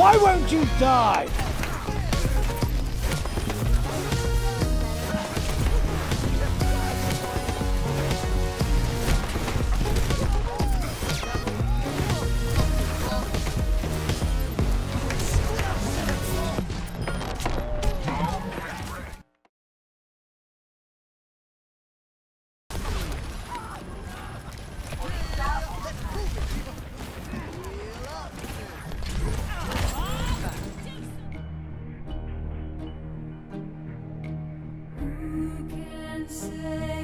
Why won't you die? say.